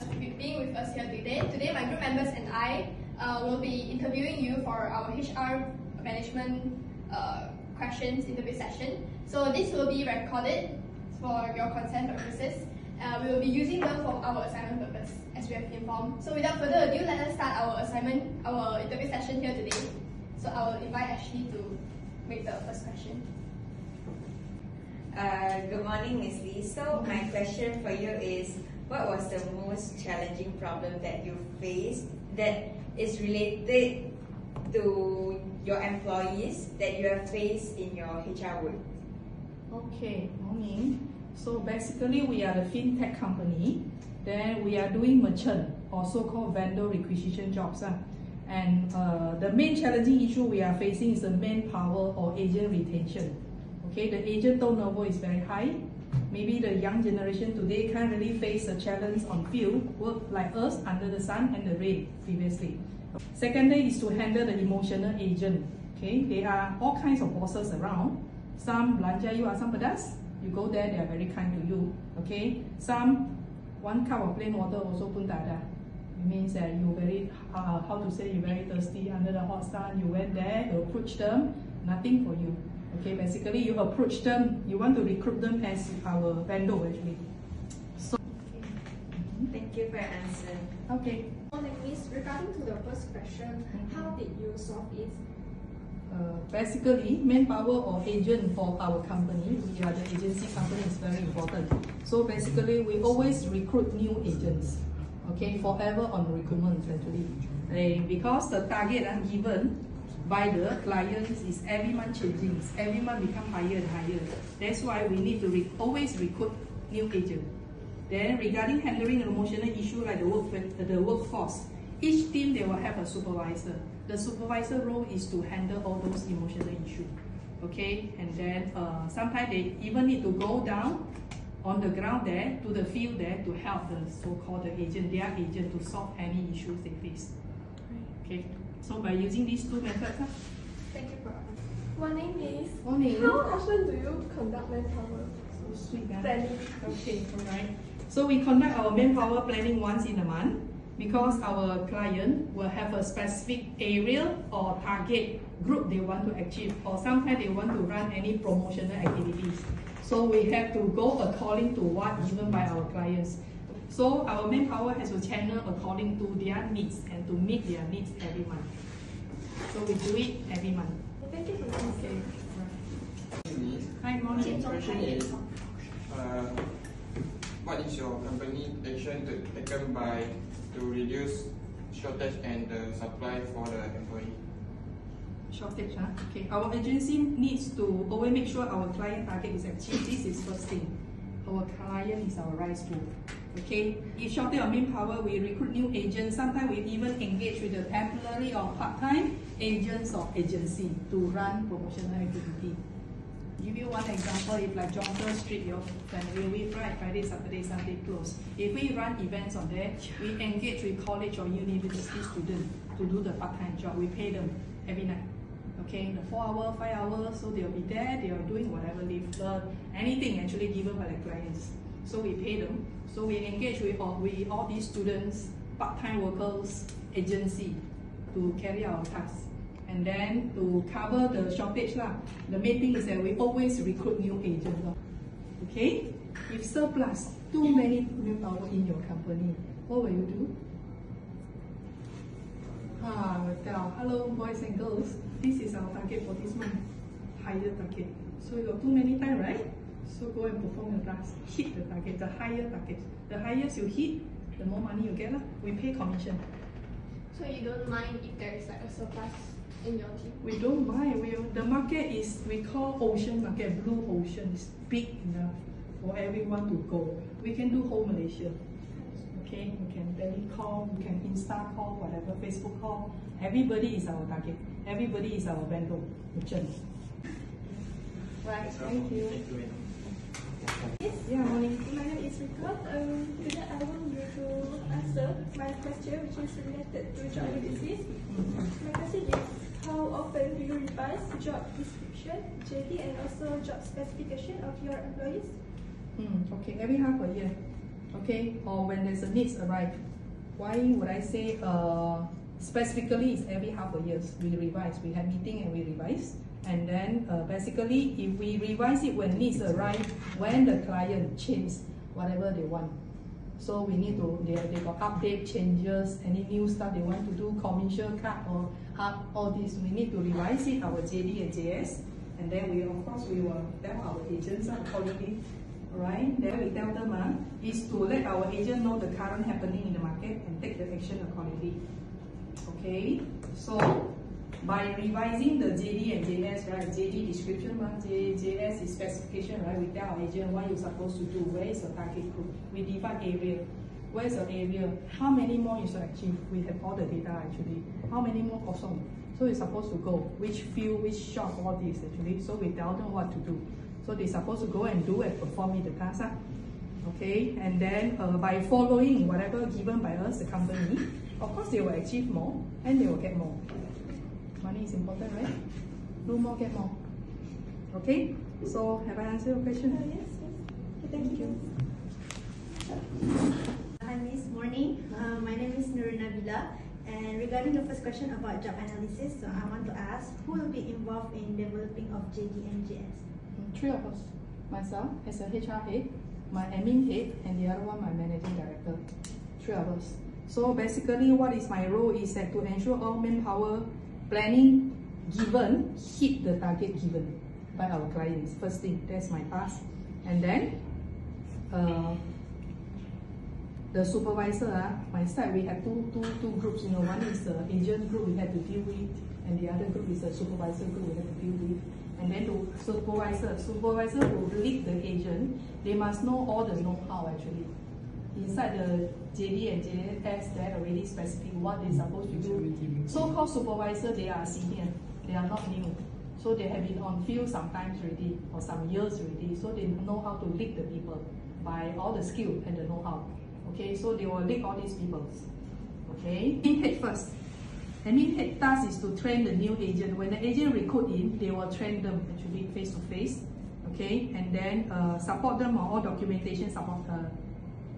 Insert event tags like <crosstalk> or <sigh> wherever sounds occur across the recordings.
for being with us here today. Today, my group members and I uh, will be interviewing you for our HR management uh, questions interview session. So this will be recorded for your consent purposes. Uh, we will be using them for our assignment purpose, as we have informed. So without further ado, let us start our assignment, our interview session here today. So I will invite Ashley to make the first question. Uh, good morning, Ms. Lee. So my question for you is, what was the most challenging problem that you faced that is related to your employees that you have faced in your HR work? Okay, morning. So basically, we are the fintech company. Then we are doing merchant or so-called vendor requisition jobs. Uh. And uh, the main challenging issue we are facing is the manpower or agent retention. Okay, the agent turnover is very high. Maybe the young generation today can't really face the challenge on field work like us under the sun and the rain previously. Secondly is to handle the emotional agent. Okay, there are all kinds of bosses around. Some belanja you asam pedas. You go there, they are very kind to you. Okay, some one cup of plain water also pun tak. It means that you very uh, how to say you very thirsty under the hot sun. You went there, you approach them, nothing for you. Okay, basically you approach them, you want to recruit them as our vendor actually. So, Thank you for your answer. okay. Morning, Miss. Regarding to the first question, how did you solve it? Uh, basically, manpower or agent for our company, we are the agency company, is very important. So basically, we always recruit new agents. Okay, forever on recruitment actually. Eh, because the target uh, given by the clients is every month changing, every month become higher and higher. That's why we need to re always recruit new agent. Then regarding handling emotional issue like the work the workforce, each team they will have a supervisor. The supervisor role is to handle all those emotional issues. Okay, and then uh, sometimes they even need to go down on the ground there to the field there to help the so-called the agent, their agent to solve any issues they face. Okay, so by using these two methods, uh, Thank you for Morning, Miss. Morning. How often do you conduct manpower so sweet, planning? Okay, alright. So we conduct our manpower planning once in a month because our client will have a specific area or target group they want to achieve or sometimes they want to run any promotional activities. So we have to go according to what given by our clients. So our manpower has to channel according to their needs and to meet their needs every month. So we do it every month. Thank you for the answer. Hi, morning. The question is, uh, what is your company action to, taken by to reduce shortage and the supply for the employee? shortage. Huh? Okay, our agency needs to always make sure our client target is achieved. This is first thing. Our client is our rice pool. Okay, if shortage of manpower, we recruit new agents. Sometimes we even engage with the temporary or part-time agents or agency to run promotional activity. Give you one example, if like Jonker Street, your family week, right? Friday, Saturday, Sunday close. If we run events on there, we engage with college or university students to do the part-time job. We pay them every night. Okay, the four hour, five hours, so they'll be there, they are doing whatever they've learned, anything actually given by the clients. So we pay them. So we engage with all, with all these students, part-time workers, agency to carry our tasks. And then to cover the shortage lah, the main thing is that we always recruit new agents. Okay? If surplus, too many manpower in your company, what will you do? Ah, will tell, hello boys and girls, this is our target for this month, higher target. So you got too many time, right? So go and perform your task, hit the target, the higher target. The highest you hit, the more money you get lah. We pay commission. So you don't mind if there is like a surplus in your team? We don't mind. We the market is we call ocean market, blue ocean. It's big enough for everyone to go. We can do whole Malaysia. Okay, we can telecall, we can Insta call, whatever, Facebook call. Everybody is our target. Everybody is our vendor, merchant. Right, thank you. Yes. Yeah, morning. My name is Rika. Um, today I want you to answer my question, which is related to job analysis. My question is, how often do you revise job description, JD, and also job specification of your employees? Hmm, okay, every half a year. okay, or when there's a needs arrive. Why would I say uh, specifically it's every half a year we revise, we have meeting and we revise. And then uh, basically if we revise it when needs arrive, when the client change whatever they want. So we need to, they, they got update changes, any new stuff they want to do, commercial card or hub, all this, we need to revise it, our JD and JS. And then we, of course, we will tell our agents accordingly. Right? then we tell them uh, is to let our agent know the current happening in the market and take the action accordingly. Okay, so by revising the JD and JS, right? JD description, one, J, JS is specification, right? We tell our agent what you're supposed to do, where is your target group. We define area. Where's your area? How many more you should achieve? We have all the data actually. How many more kosong? So you're supposed to go, which field, which shop, all this actually. So we tell them what to do. So they're supposed to go and do and perform in the task. Okay, and then uh, by following whatever given by us, the company, of course they will achieve more and they will get more. Money is important, right? Do more, get more. Okay, so have I answered your question? Uh, yes, yes. Okay, thank you. Hi Miss, morning. Uh, my name is Nurina Villa. and regarding the first question about job analysis, so I want to ask who will be involved in developing of JD and JS? Mm, Three of us. Myself as a HR head, my admin head, and the other one my managing director. Three of us. So basically what is my role is that to ensure all manpower planning given hit the target given by our clients. First thing, that's my task. And then uh, the supervisor, uh, my side, we have two, two, two groups. You know, one is the agent group we have to deal with, and the other group is the supervisor group we have to deal with. And then the supervisor, supervisor will lead the agent. They must know all the know-how actually. Inside the JD and JS, they already specific what they're supposed to do. So-called supervisor, they are senior. They are not new. So they have been on field sometimes already, or some years already. So they know how to lead the people by all the skill and the know-how. Okay, so they will lead all these people. Okay, in head first. Admin head task is to train the new agent. When the agent recruit in, they will train them actually face to face. Okay, and then uh, support them on all documentation support. Uh,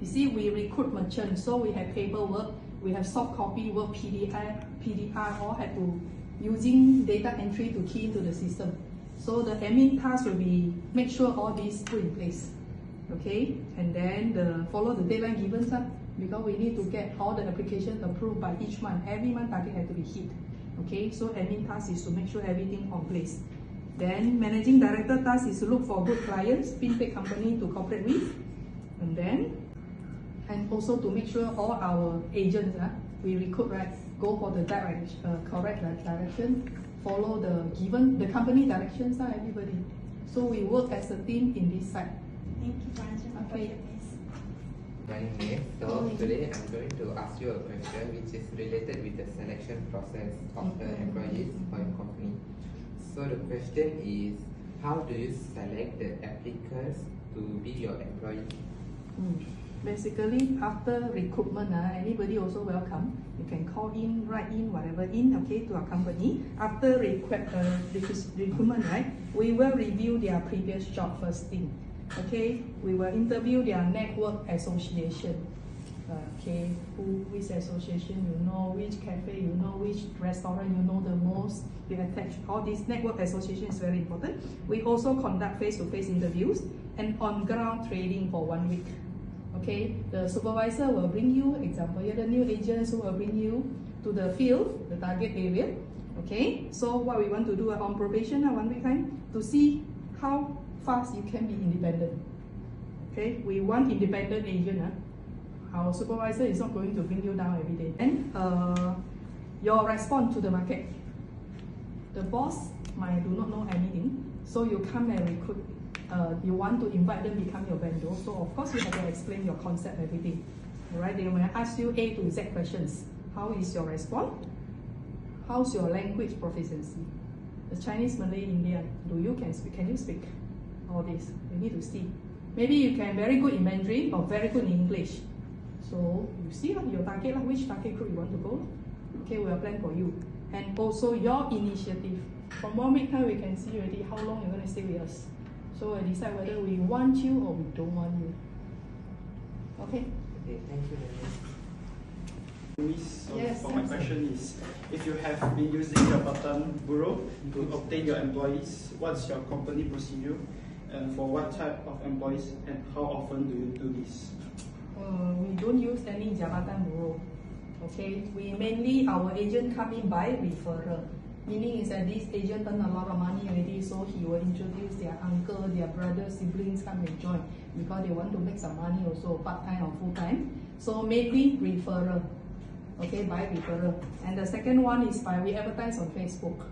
you see, we recruit merchants, so we have paperwork, we have soft copy work, PDI, PDR, all have to using data entry to key into the system. So the admin task will be make sure all these put in place. Okay, and then the follow the deadline given up because we need to get all the applications approved by each month. Every month target has to be hit. Okay, so admin task is to make sure everything on place. Then managing director task is to look for good clients, fintech company to cooperate with. And then, and also to make sure all our agents, uh, we recruit right, go for the direct, uh, correct direction, follow the given, the company directions, uh, everybody. So we work as a team in this side. Thank you for answering my Okay. question, Miss. Morning, Miss. So today I'm going to ask you a question which is related with the selection process of the employees for your company. So the question is, how do you select the applicants to be your employee? Mm. Basically, after recruitment, uh, anybody also welcome. You can call in, write in, whatever in, okay, to our company. After requ- uh, recruit- recruitment, right, we will review their previous job first thing. Okay, we will interview their network association. Okay, who, which association you know, which cafe you know, which restaurant you know the most. We attach all this network association is very important. We also conduct face-to-face interviews and on-ground training for one week. Okay, the supervisor will bring you, example, you're the new agents who will bring you to the field, the target area. Okay, so what we want to do uh, on probation uh, one week time to see how fast you can be independent. Okay, we want independent agent. Uh. Our supervisor is not going to bring you down every day. And uh, your response to the market. The boss might do not know anything, so you come and recruit uh, you want to invite them become your vendor. So of course you have to explain your concept, everything. Alright, they will ask you A to Z questions. How is your response? How's your language proficiency? The Chinese, Malay, Indian, do you can speak? Can you speak? All this, you need to see. Maybe you can very good in Mandarin or very good in English. So you see lah, your target lah, which target group you want to go. Okay, we will plan for you. And also your initiative. From one week time, we can see already how long you're going to stay with us. So we decide whether we want you or we don't want you. Okay. Okay, thank you very much. So Yes, for my question is, if you have been using your part-time bureau to obtain your employees, what's your company procedure? And for what type of employees and how often do you do this? Uh, we don't use any jabatan bureau. Okay, we mainly our agent come in by referral. Meaning is that this agent earn a lot of money already, so he will introduce their uncle, their brother, siblings come and join because they want to make some money also, part time or full time. So mainly referral. Okay, by referral. And the second one is by we advertise on Facebook.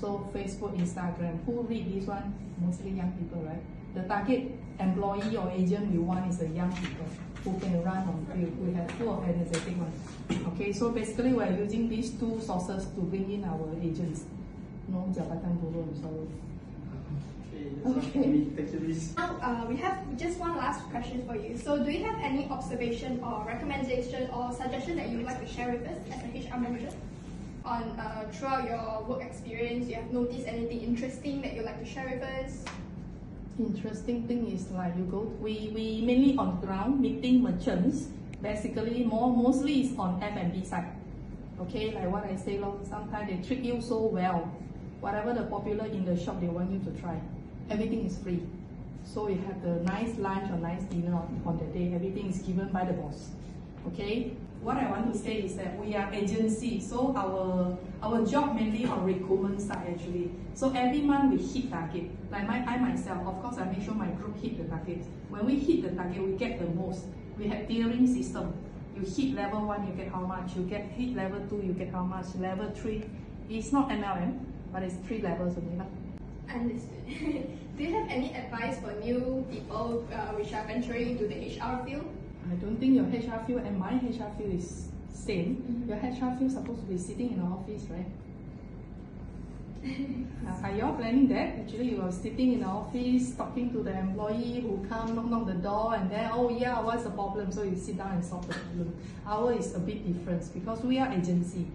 So Facebook, Instagram. Who read this one? Mostly young people, right? The target employee or agent we want is the young people who can run on field. We have two of energetic ones. Okay, so basically we are using these two sources to bring in our agents. No jabatan bureau, I'm sorry. Okay, that's all Okay. for. Thank you, Liz. Now, uh, we have just one last question for you. So, do you have any observation or recommendation or suggestion that you would like to share with us as a HR manager? On uh, throughout your work experience, you have noticed anything interesting that you'd like to share with us? Interesting thing is like you go, we, we mainly on the ground meeting merchants. Basically, more mostly is on F&B side. Okay, like what I say, lor, sometimes they treat you so well. Whatever the popular in the shop, they want you to try. Everything is free. So you have the nice lunch or nice dinner on, on the day. Everything is given by the boss. Okay. What I want to say is that we are agency, so our our job mainly on recruitment side actually. So every month we hit target. Like my I myself, of course, I make sure my group hit the target. When we hit the target, we get the most. We have tiering system. You hit level one, you get how much. You get hit level two, you get how much. Level three, it's not MLM, but it's three levels only. Understood. <laughs> do you have any advice for new people uh, which are venturing into the HR field? I don't think your HR field and my HR field is same. Mhm. Your HR field supposed to be sitting in the office, right? <laughs> Uh, are you all planning that? Actually, you are sitting in the office talking to the employee who come knock knock the door and then oh yeah, what's the problem? So you sit down and solve the problem. Our is a bit different because we are agency.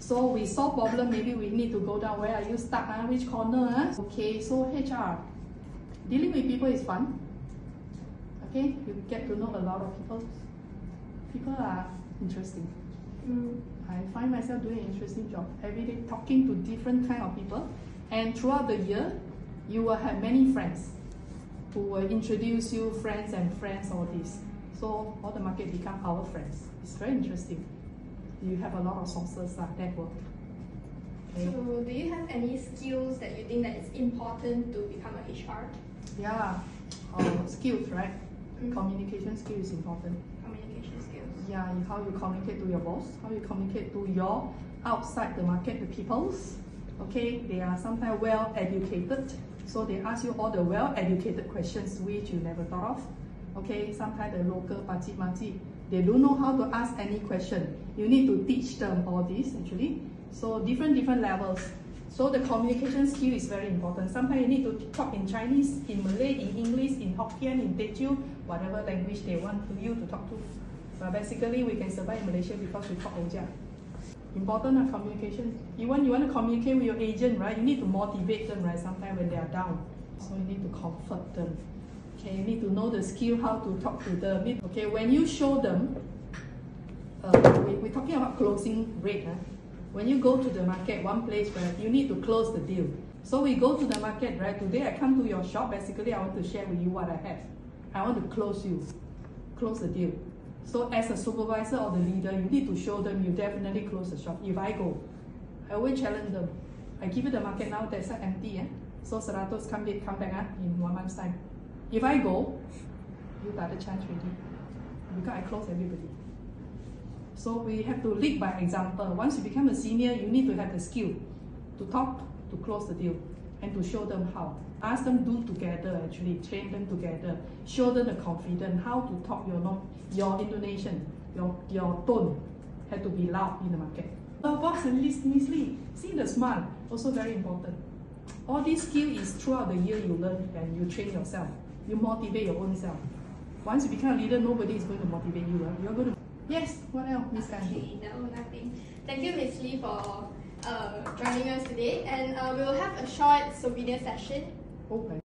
So we solve problem, maybe we need to go down. Where are you stuck? Ah? Which corner? Ah? Okay, so HR. Dealing with people is fun. Okay, you get to know a lot of people. People are interesting. Mm. I find myself doing an interesting job every day, talking to different kind of people, and throughout the year, you will have many friends who will introduce you friends and friends all this. So all the market become our friends. It's very interesting. You have a lot of sources uh, network. Okay. So, do you have any skills that you think that is important to become an HR? Yeah, uh, skills, right? Mm. Communication skill is important. Yeah, how you communicate to your boss, how you communicate to your outside the market, the peoples. Okay, they are sometimes well educated, so they ask you all the well educated questions which you never thought of. Okay, sometimes the local party mati, they don't know how to ask any question. You need to teach them all this actually. So different different levels. So the communication skill is very important. Sometimes you need to talk in Chinese, in Malay, in English, in Hokkien, in Teochew, whatever language they want to you to talk to. But basically, we can survive in Malaysia because we talk rojak. Important uh, communication. Even you want to communicate with your agent, right? You need to motivate them, right? Sometimes when they are down, so you need to comfort them. Okay, you need to know the skill how to talk to them. Okay, when you show them, uh, we, we're talking about closing rate. Huh? When you go to the market, one place where you need to close the deal. So we go to the market, right? Today I come to your shop. Basically, I want to share with you what I have. I want to close you, close the deal. So as a supervisor or the leader, you need to show them you definitely close the shop. If I go, I always challenge them. I give you the market now, that's empty. Eh? So Seratos come, back- come back uh, in one month's time. If I go, you got a chance already. Because I close everybody. So we have to lead by example. Once you become a senior, you need to have the skill to talk, to close the deal, and to show them how. Ask them do together actually, train them together, show them the confidence, how to talk your non, your intonation, your your tone had to be loud in the market. Uh, boss and Lee, see the smile, also very important. All these skill is throughout the year you learn and you train yourself. You motivate your own self. Once you become a leader, nobody is going to motivate you. You're going to Yes, what else, Miss? Okay, no, nothing. Thank you, Miss Lee, for uh, joining us today. And uh, we will have a short souvenir session Okay.